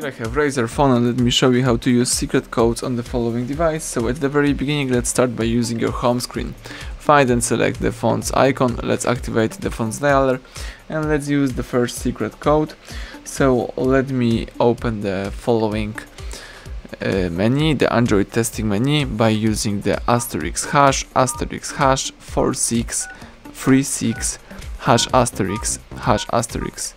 Here I have Razer phone and let me show you how to use secret codes on the following device. So at the very beginning let's start by using your home screen. Find and select the phone's icon, let's activate the phone's dialer and let's use the first secret code. So let me open the following uh, menu, the Android testing menu by using the asterisk hash, asterisk hash 4636 hash asterisk hash asterisk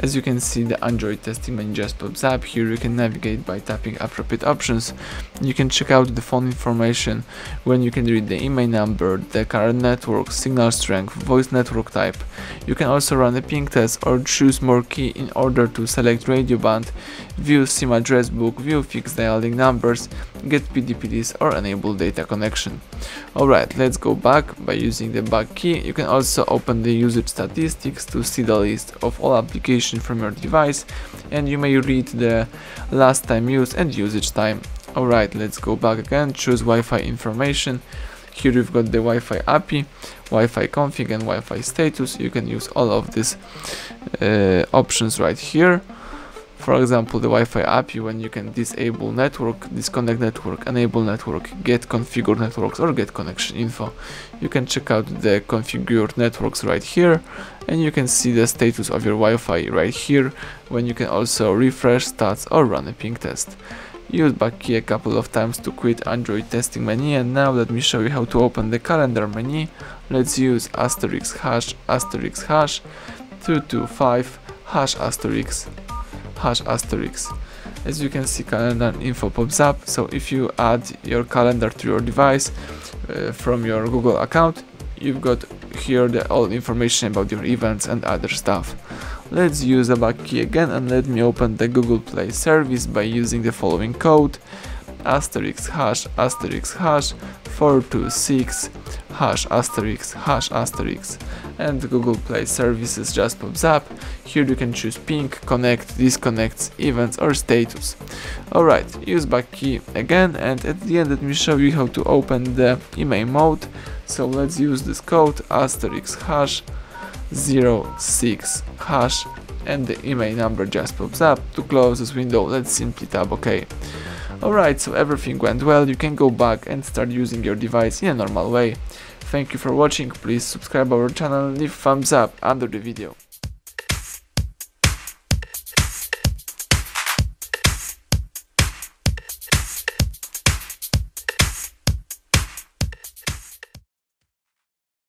as you can see the Android testing menu just pops up, here you can navigate by tapping appropriate options, you can check out the phone information, when you can read the IMEI number, the current network, signal strength, voice network type. You can also run a ping test or choose more key in order to select radio band, view SIM address book, view fixed dialing numbers, get PDPDs or enable data connection. Alright, let's go back by using the back key. You can also open the usage statistics to see the list of all applications from your device and you may read the last time used and usage time. Alright, let's go back again, choose Wi-Fi information. Here you've got the Wi-Fi API, Wi-Fi config and Wi-Fi status. You can use all of these uh, options right here for example the Wi-Fi API when you can disable network, disconnect network, enable network, get configured networks or get connection info. You can check out the configured networks right here and you can see the status of your Wi-Fi right here when you can also refresh stats or run a ping test. Use back key a couple of times to quit Android testing menu and now let me show you how to open the calendar menu. Let's use asterisk hash asterisk hash 225 hash asterisk hash asterisk. As you can see calendar info pops up. So if you add your calendar to your device uh, from your google account you've got here the all information about your events and other stuff. Let's use the back key again and let me open the google play service by using the following code asterisk hash asterisk hash 426 hash asterisk hash asterisk and Google Play services just pops up. Here you can choose ping, connect, disconnects, events or status. Alright, use back key again and at the end let me show you how to open the IMEI mode. So let's use this code asterisk hash 06 hash and the IMEI number just pops up. To close this window let's simply tap OK. Alright, so everything went well, you can go back and start using your device in a normal way. Thank you for watching, please subscribe our channel leave thumbs up under the video.